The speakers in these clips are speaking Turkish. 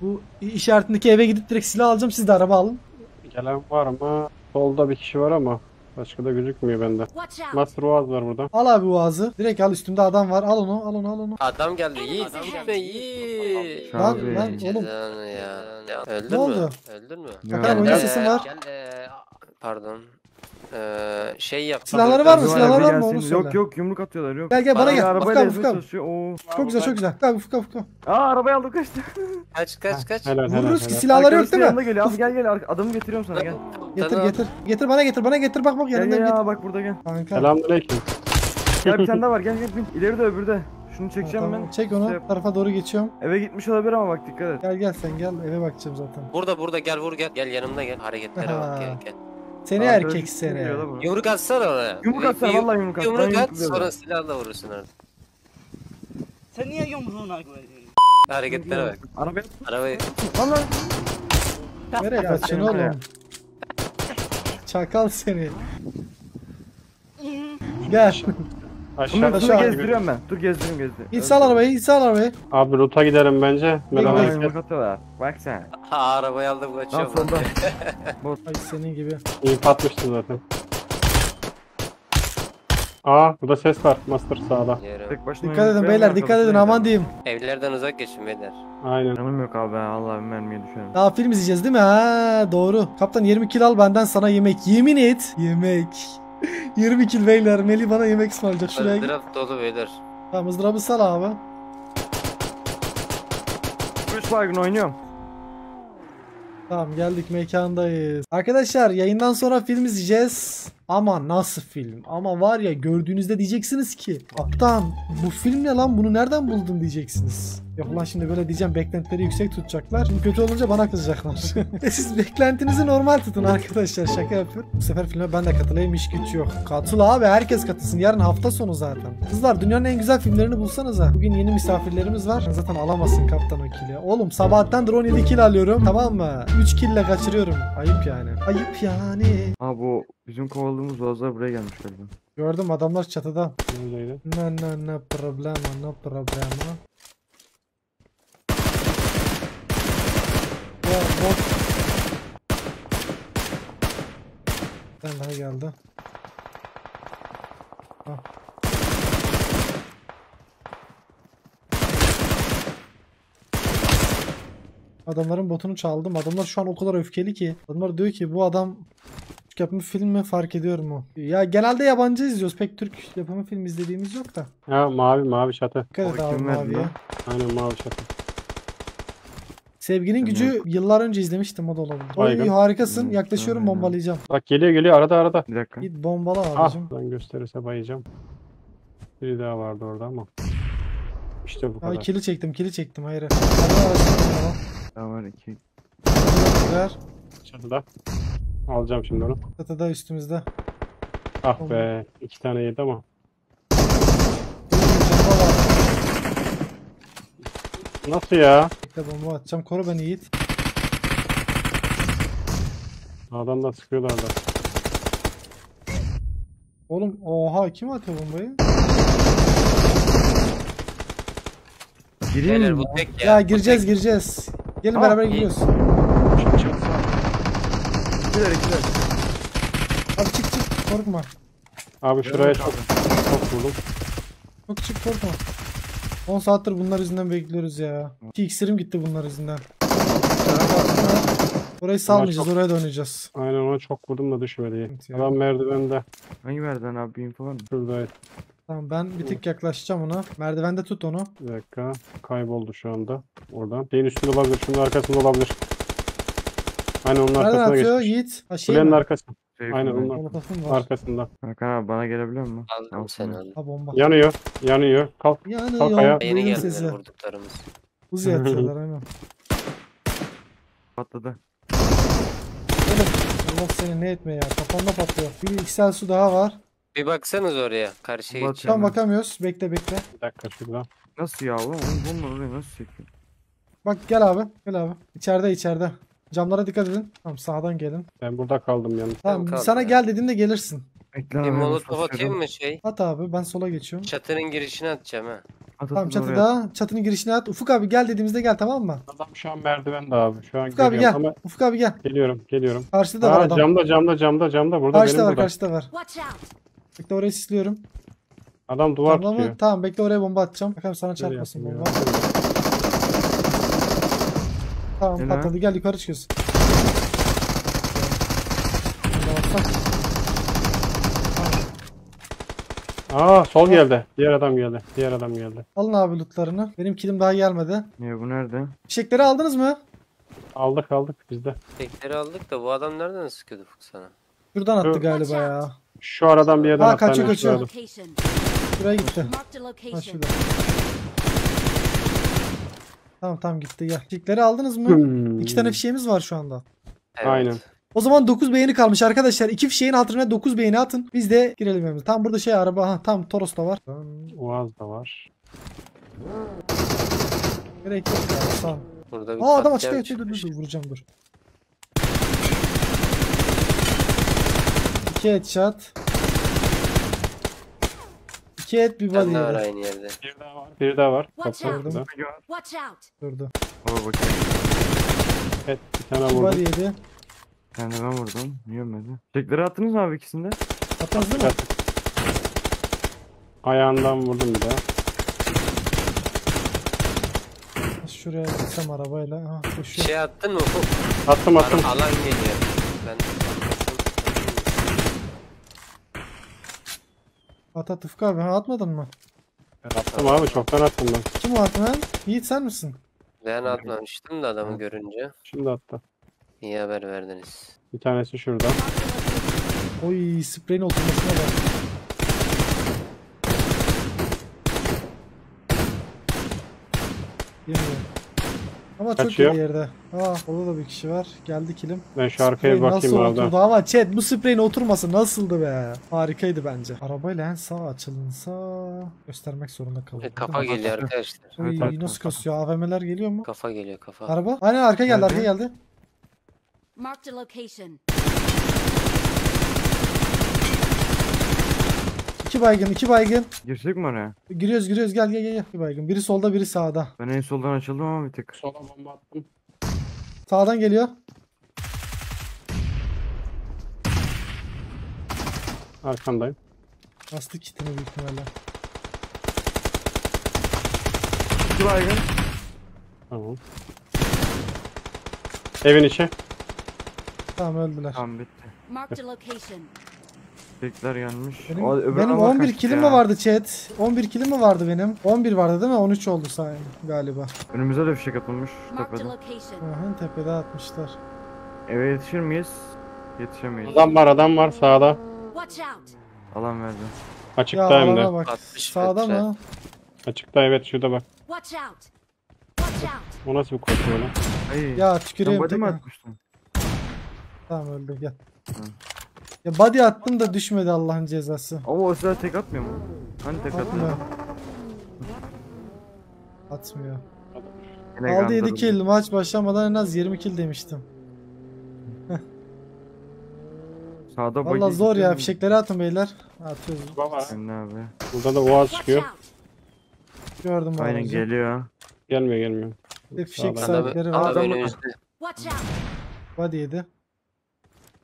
Bu işaretindeki eve gidip direkt silah alacağım. Siz de araba alın. Gelen var mı? Solda bir kişi var ama başka da gözükmüyor bende. Master Oğaz var burada. Al abi bu ağzı. Direkt al üstümde adam var. Al onu al onu al onu. Adam geldi. Yiğit gitme Yiğit. Lan lan oğlum. Ya. Öldün Ne mü? oldu? Öldün mü? Ya. Bakalım oyun ee, var. Gel, ee, pardon. Ee, şey yap. Silahları var mı? Abi Silahlar var mı? Onu söyle. Yok yok yumruk atıyorlar yok. Gel gel bana Bana gel. Arabayla Furkan Furkan. Çok güzel çok güzel. Furkan Furkan Furkan. Aa arabayı aldım kaçtı. Kaç kaç kaç. Helal helal Vururuz ki silahları yok değil mi? geliyor. Abi gel gel adamı getiriyorum sana gel. Getir Tamam. getir. Getir bana getir bana getir bak bak Gel yanından ya bak burada gel. Kanka. Selamünaleyküm. Gel bir tane daha var gel gel bin. İleri de öbürü de. Şunu Ha, çekeceğim tamam. ben. Çek onu. Şey- tarafa doğru geçiyorum. Eve gitmiş olabilir ama bak dikkat et. Gel gel sen gel eve bakacağım zaten. Burada burada gel vur gel. Gel yanımda gel. Hareketlere bak gel gel. Seni Arkadaşı erkek seni. geliyor da bu. Yumruk atsana ona. Yumruk Bir- atsana bir vallahi yumruk at. Ben Yumruk at yumrukluyorum. sonra silahla vurursun orada. Sen niye yumruğuna koyuyorsun? Hareketlere bak. Arabaya Arabayı lan. Nereye Ya ya. oğlum? Çakal seni. Gel. Aşağı. bunu Aşağı. gezdiriyorum ben. Dur gezdireyim gezdireyim. Git sal arabayı git sal arabayı. Abi ruta gidelim bence. Merak etme. Bak sen. ha, arabayı aldım Lan kaçıyorum. solda. Ay senin gibi. İyi patmıştın zaten. Aa burada ses var. Master sağda. Yere. Tek başına Dikkat edin beyler dikkat edin aman diyeyim. Evlerden uzak geçin beyler. Aynen. Canım yok abi ben Allah mermiye düşerim. Daha film izleyeceğiz değil mi? Ha doğru. Kaptan 20 kil al benden sana yemek. Yemin et. Yemek. 20 kil beyler. Melih bana yemek ısmarlayacak. Şuraya git. Draft dolu beyler. Tamam ızdırabı sal abi. Baygın oynuyorum. Tamam geldik mekandayız. Arkadaşlar yayından sonra film izleyeceğiz. Ama nasıl film? Ama var ya gördüğünüzde diyeceksiniz ki Kaptan bu film ne lan bunu nereden buldun diyeceksiniz. Yok lan şimdi böyle diyeceğim beklentileri yüksek tutacaklar. Şimdi kötü olunca bana kızacaklar. E Siz beklentinizi normal tutun arkadaşlar şaka yapıyorum. Bu sefer filme ben de katılayım iş güç yok. Katıl abi herkes katılsın yarın hafta sonu zaten. Kızlar dünyanın en güzel filmlerini bulsanıza. Bugün yeni misafirlerimiz var. Zaten alamazsın kaptan o kili. Oğlum sabahtan 17 kill alıyorum tamam mı? 3 kille kaçırıyorum. Ayıp yani. Ayıp yani. Ha bu bizim kovaladığımız boğazlar buraya gelmiş galiba. Gördüm adamlar çatıda. Neredeydi? No no no problema no problema. Ya bot. Daha geldi. Al. Adamların botunu çaldım. Adamlar şu an o kadar öfkeli ki. Adamlar diyor ki bu adam Türk yapımı film mi fark ediyor mu? Ya genelde yabancı izliyoruz. Pek Türk yapımı film izlediğimiz yok da. Ha mavi mavi çatı. Dikkat et O abi maviye. Aynen mavi çatı. Sevginin gücü yıllar önce izlemiştim o da olabilir. Oy Baygın. harikasın. Hmm, Yaklaşıyorum aynen. bombalayacağım. Bak geliyor geliyor arada arada. Bir dakika. Git bombala Ah abicim. ben gösterirse bayacağım. Biri daha vardı orada ama. İşte bu Ay kadar. kili çektim kili çektim hayır. Hadi araştırma Daha var iki. Ver. Çatıda. Alacağım şimdi onu. Çatıda üstümüzde. Ah be. iki tane yedi ama. Nasıl ya? Bekle bomba atacağım. Koru beni Yiğit. Sağdan da sıkıyorlar da. Oğlum oha kim atıyor bombayı? Gireyim Beyler mi? bu tek ya. Ya, gireceğiz tek. gireceğiz. Gelin Ah, beraber iyi. giriyoruz. İkiler ikiler. Abi çık çık korkma. Abi şuraya çok çok vurdum. Çok çık korkma. 10 saattir bunlar yüzünden bekliyoruz ya. 2 iksirim gitti bunlar yüzünden. Orayı salmayacağız çok- oraya da oynayacağız. Aynen ona çok vurdum da düşmedi. Evet. Adam merdivende. Hangi merdiven abi bir info var mı? Şuradaydı. Tamam ben bir tık yaklaşacağım ona. Merdivende tut onu. Bir dakika. Kayboldu şu anda. Oradan. Şeyin üstünde olabilir. Şunun arkasında olabilir. Aynen onun Nereden arkasına atıyor geçmiş. Yiğit? Ha şey Kulenin mi? arkası. Şey, Aynen var. Arkasında. Hakan abi bana gelebiliyor musun? Aldım Al seni aldım. Ha bomba. Yanıyor. Yanıyor. Kalk. Kalk ayağa. Yeni Duyun geldiler sesi. vurduklarımız. Uzi atıyorlar aynen. Patladı. Oğlum Allah seni ne etme ya. Kafamda patlıyor. Bir XL su daha var. Bir baksanız oraya. Karşıya Bak Hemen. bakamıyoruz. Bekle bekle. Bir dakika şurada. Nasıl ya oğlum? Onu bununla oraya nasıl çekiyor? Bak gel abi. Gel abi. İçeride içeride. Camlara dikkat edin. Tamam sağdan gelin. Ben burada kaldım yalnız. Tamam kaldı sana ya. gel dediğimde gelirsin. Bekle Bir abi, molotof basıyorum. atayım mı şey? At abi ben sola geçiyorum. Çatının girişine atacağım ha. At, Tamam at, oraya at. çatıda. Çatının girişine at. Ufuk abi gel dediğimizde gel tamam mı? Adam şu an merdivende abi. Şu an Ufuk abi görüyorum gel. ama Ufuk abi gel. geliyorum geliyorum. Karşıda da var Aa, adam. camda camda camda camda burada Karşıda benim var burada. karşıda var. Watch out! Bekle orayı sisliyorum. Adam duvar Tamam tutuyor. Tamam bekle oraya bomba atacağım. Bakalım sana Nereye çarpmasın atayım bomba. ya? Tamam Helal. patladı gel yukarı atsam. Aa sol geldi. Diğer adam geldi. Diğer adam geldi. Alın abi lootlarını. Benim kilim daha gelmedi. Niye bu nerede? Fişekleri aldınız mı? Aldık aldık biz de. Tekleri aldık da bu adam nereden sıkıyordu Fuk sana? Şuradan attı Dur. galiba ya. Şu aradan bir yerden atlar kaçıyor, kaçıyor. Şuraya gitti. Ha şurada. Tamam tamam gitti gel. Fişekleri aldınız mı? Hmm. İki tane fişeğimiz var şu anda. Evet. Aynen. O zaman 9 beğeni kalmış arkadaşlar. İki fişeğin hatırına 9 beğeni atın. Biz de girelim evimize. Tam burada şey araba. Ha tam Toros da var. Uaz da var. Gerek yok ya. Ol. Burada bir Aa adam açıkta yatıyor. Dur dur vuracağım dur. İki headshot. Head bir body var aynı yerde. Bir daha var. Bir daha var. Out. burada. Watch out! Durdu. Baba bakayım. Evet bir tane Bir body vurdum. yedi. De ben vurdum. Niye ölmedi? Çekleri attınız mı abi ikisinde? Attınız değil mi? Ayağından vurdum bir daha. Şuraya gitsem arabayla. Ha, koşuyor. Şey attın mı? Attım attım. Alan, alan geliyor. Ben At at Ufuk abi. Ha, atmadın mı? Attım abi çoktan attım ben. Kim o attı lan? Yiğit sen misin? ben atmamıştım da adamı görünce. Şimdi attı. İyi haber verdiniz. Bir tanesi şurada. Oy spreyin oturmasına bak. Yemiyor. Ama çok iyi Kaçıyor. bir yerde. Aa orada da bir kişi var. Geldi kilim. Ben şu arkaya Sprey bakayım nasıl abi. oturdu ama chat bu spreyin oturması nasıldı be? Harikaydı bence. Arabayla en sağ açılınsa göstermek zorunda kaldım. E, kafa geliyor arkadaşlar. Oy, Evet, evet, nasıl kasıyor? AVM'ler geliyor mu? Kafa geliyor kafa. Araba? Aynen arka geldi arka geldi. Marked a location. İki baygın iki baygın. Girsek mi oraya? Giriyoruz giriyoruz gel gel gel. gel. İki baygın. Biri solda biri sağda. Ben en soldan açıldım ama bir tık. Sola bomba attım. Sağdan geliyor. Arkandayım. Lastik kitini büyük ihtimalle. İki baygın. Tamam. Evin içi. Tamam öldüler. Tamam bitti. Marked a location. Çekler yanmış. Benim, O, benim araba 11 kaçtı kilim ya. mi vardı chat? 11 kilim mi vardı benim? 11 vardı değil mi? 13 oldu sayın galiba. Önümüze de fişek atılmış tepede. Ahın tepede atmışlar. Eve yetişir miyiz? Yetişemeyiz. Adam var adam var sağda. Alan verdi. Ya Açıkta hem de. bak. 60 Sağda metre. mı? Açıkta evet şurada bak. O nasıl bir koşu öyle? Ya Sen tüküreyim. body mi atmıştın? Tamam öldü gel. Hı. Ya body attım da düşmedi Allah'ın cezası. Ama o silah tek atmıyor mu? Hani tek Atmıyor. atmıyor? Yine Aldı 7 kandırıldı. kill. Maç başlamadan en az 20 kill demiştim. Sağda Valla zor ya. Fişekleri atın beyler. Atıyoruz. Baba. Abi. Burada da Watch çıkıyor. Gördüm bu Aynen geliyor. Gelmiyor gelmiyor. Bir fişek sahipleri var. adam Adamı-! Body yedi.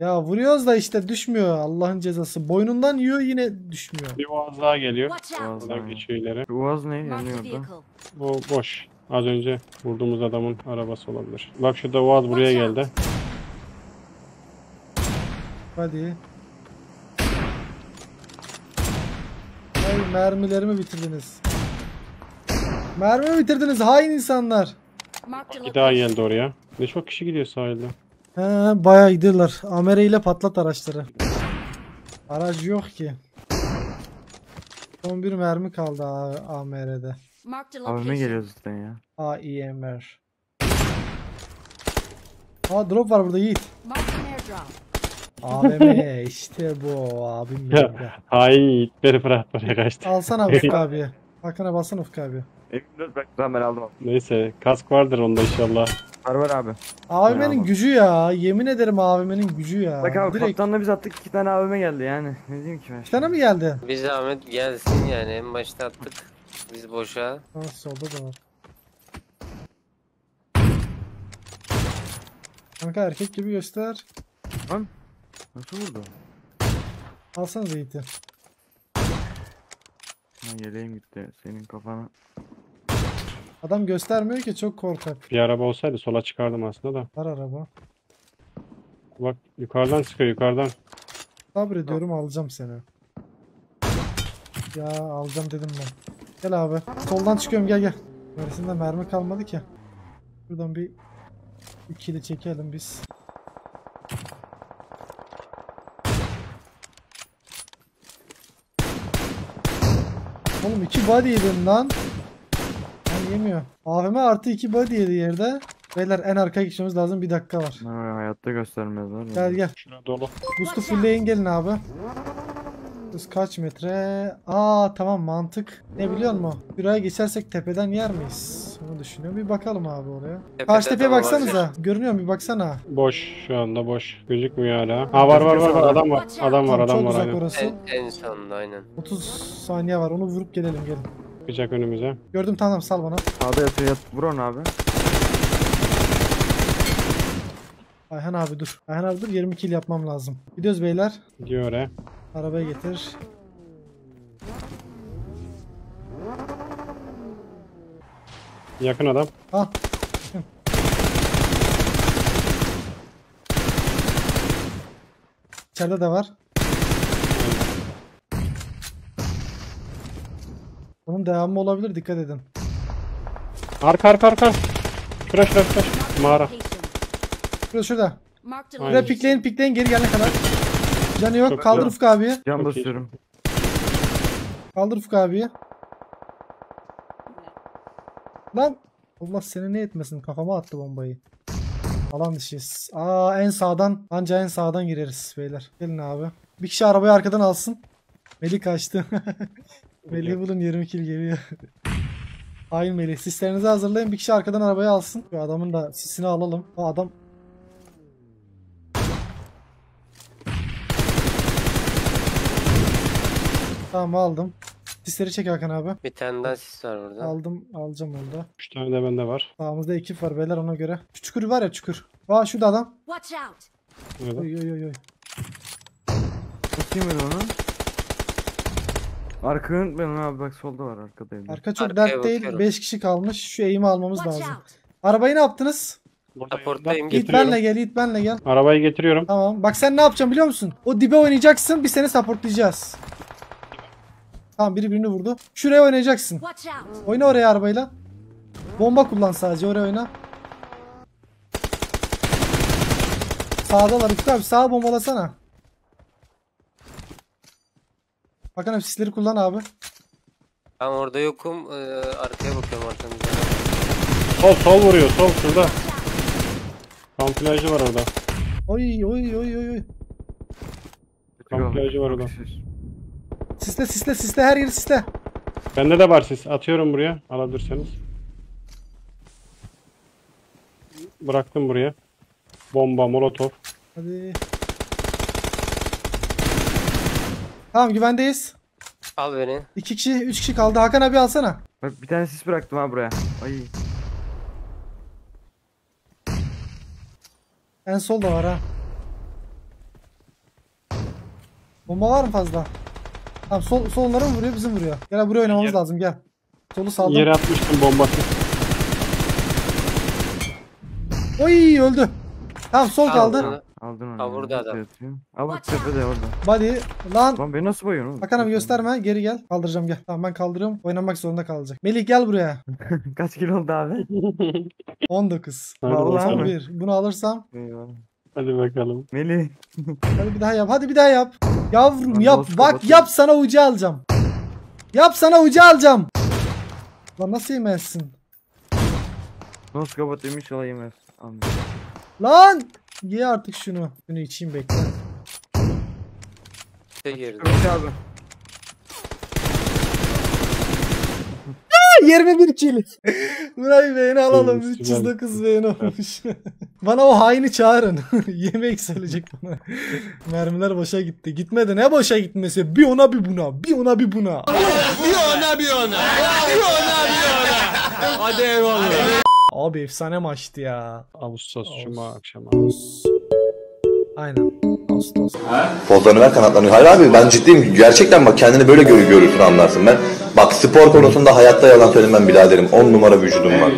Ya vuruyoruz da işte düşmüyor Allah'ın cezası. Boynundan yiyor yine düşmüyor. Bir Uaz daha geliyor. Uaz. Buradan geçiyor ileri. Uaz ne Marked a yanıyor orada? vehicle. Bu boş. Az önce vurduğumuz adamın arabası olabilir. Bak şurada Uaz buraya geldi. Hadi. Ay mermilerimi bitirdiniz. Mermimi bitirdiniz hain insanlar. Bir daha geldi oraya. Ne çok kişi gidiyor sahilde. He bayağı gidiyorlar. Amere ile patlat araçları. Aracı yok ki. Son bir mermi kaldı AMR'de. Abime geliyor zaten ya. AIMR. Aa drop var burada Yiğit. AVM işte bu abim ya. Hain yiğitleri Fırat buraya kaçtı. Alsana Ufuk abi. Hakan'a bassana Ufuk abi. Evimde bak ben ben aldım. Neyse kask vardır onda inşallah. Var var abi. AVM'nin gücü ya. Yemin ederim AVM'nin gücü ya. Bak abi Direkt kaptanla biz attık iki tane abime geldi yani. Ne diyeyim ki ben? bir tane mi geldi? Bir zahmet gelsin yani en başta attık. Biz boşa. Ha solda da var. Kanka erkek gibi göster. Nasıl vurdu? Alsana zeytin. Ha yeleğim gitti. Senin kafana. Adam göstermiyor ki çok korkak. Bir araba olsaydı sola çıkardım aslında da. Var araba. Bak yukarıdan sıkıyor yukarıdan. Sabrediyorum alacağım seni. Ya alacağım dedim ben. Gel abi. Soldan çıkıyorum gel gel. Neresinde mermi kalmadı ki. Buradan bir ikili çekelim biz. Oğlum iki body yedim lan. Lan yemiyor. AVM artı iki body yedi yerde. Beyler en arkaya geçmemiz lazım. Bir dakika var. Ha, hayatta göstermezler. ya. Gel gel. Şuna dolu. Boost'u fullleyin gelin abi. Hız kaç metre? Aa tamam mantık. Ne biliyor musun? Buraya geçersek tepeden yer miyiz? Onu düşünüyorum. Bir bakalım abi oraya. Tepede Karşı tepeye de baksanıza. Görünüyor mu? Bir baksana. Boş şu anda boş. Gözükmüyor hala. Ha var var var var adam var. Adam var Tamam, adam çok var uzak aynen. orası. En, en sonunda aynen. 30 saniye var. Onu vurup gelelim gelin. Çıkacak önümüze. Gördüm tamam sal bana. Sağda yatıyor yat. Vur onu abi. Ayhan abi dur. Ayhan abi dur 20 kill yapmam lazım. Gidiyoruz beyler. Gidiyor oraya. Arabaya getir. Yakın adam. Al. İçeride de var. Bunun devamı olabilir dikkat edin. Arka arka arka. Şura şura şura. Mağara. Şurada şurada. Buraya pikleyin pikleyin geri gelene kadar. Canı yok. Çok Kaldır güzel. Ufuk abiyi. Can Çok iyi. basıyorum. Kaldır Ufuk abiyi. Lan. Allah seni ne etmesin. Kafama attı bombayı. Alan dışıyız. Aa en sağdan. Anca en sağdan gireriz beyler. Gelin abi. Bir kişi arabayı arkadan alsın. Melih kaçtı. Melih bulun 20 kill geliyor. Hain Melih. Sislerinizi hazırlayın. Bir kişi arkadan arabayı alsın. Şu adamın da sisini alalım. O adam Tamam aldım. Sisleri çek Hakan abi. Bir tane daha sis var burada. Aldım alacağım orada. 3 tane de bende var. Sağımızda ekip var beyler ona göre. Şu çukur var ya çukur. Aa şurada adam. Watch out. Öyle. Oy oy oy oy. Nasıl yemedi onu? Arkayı unutmayın abi bak solda var arkadayım. Arka çok Arkaya dert değil. bakıyorum. 5 kişi kalmış. Şu eğimi almamız Watch lazım. out. Arabayı ne yaptınız? Burada Raporttayım, Yiğit getiriyorum. benle gel, Yiğit benle gel. Arabayı getiriyorum. Tamam. Bak sen ne yapacaksın biliyor musun? O dibe oynayacaksın. Biz seni supportlayacağız. Tamam biri birini vurdu. Şuraya oynayacaksın. Watch out. Oyna oraya arabayla. Bomba kullan sadece oraya oyna. Sağdalar Ufuk abi sağa bombalasana. Bakın abi sisleri kullan abi. Ben orada yokum. Ee, arkaya bakıyorum arkamızda. Sol sol vuruyor sol şurada. Kamuflajı var orada. Oy oy oy oy oy. Kamuflajı var orada. Sisle sisle sisle her yeri sisle. Bende de var siz. Atıyorum buraya. Alabilirseniz. Bıraktım buraya. Bomba, molotof. Hadi. Tamam güvendeyiz. Al beni. İki kişi, üç kişi kaldı. Hakan abi alsana. Bak bir tane sis bıraktım ha buraya. Ay. En sol da var ha. Bomba var mı fazla? Tamam sol, sol mı vuruyor bizim vuruyor. Gel buraya oynamamız Yer- lazım gel. Solu saldım. Yere atmıştım bombası. Oy öldü. Tamam sol Al kaldı. bunu. Aldın onu. Ha, burada adam. Al bak tepede orada. Body. Lan. Lan beni nasıl bayıyorsun oğlum? Hakan abi gösterme. Geri gel. Kaldıracağım gel. Tamam ben kaldırıyorum. Oynamak zorunda kalacak. Melih gel buraya. Kaç kilo oldu abi? 19. Hadi Vallahi mi? 1. Bunu alırsam. Eyvallah. Hadi bakalım. Melih. Hadi bir daha yap. Hadi bir daha yap. Yavrum yap. Bak yap sana ucu alacağım. Yap sana ucu alacağım. Lan nasıl yemezsin? Nasıl kapatayım inşallah yemez. Anladım. Lan! Ye artık şunu. Şunu içeyim bekle. İşte girdi. Evet abi. 21 kill. Burayı beğeni alalım. İyi, 309 beğeni olmuş. Bana o haini çağırın. Yemek söyleyecek bana. Mermiler boşa gitti. Gitmedi. Ne boşa gitmesi? Bir ona bir buna. Bir ona bir buna. Hadi eyvallah. Abi efsane maçtı ya. Ağustos Cuma akşamı. Aynen. Ağustos. Pozlarını ver kanatlarını. Hayır abi ben ciddiyim. Gerçekten bak kendini böyle gör görürsün anlarsın. Ben bak spor konusunda hayatta yalan söylemem biraderim. 10 numara vücudum var.